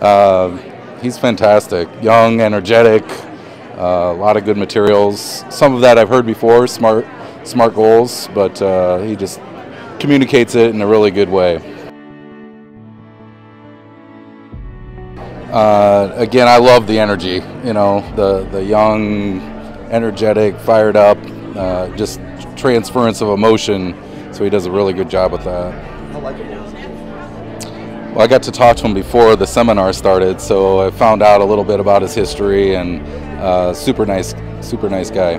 Uh, he's fantastic, young, energetic, uh, a lot of good materials. Some of that I've heard before, smart, smart goals, but uh, he just communicates it in a really good way. Uh, again, I love the energy. You know, the the young, energetic, fired up, uh, just transference of emotion. So he does a really good job with that. Well, I got to talk to him before the seminar started, so I found out a little bit about his history and uh, super nice, super nice guy.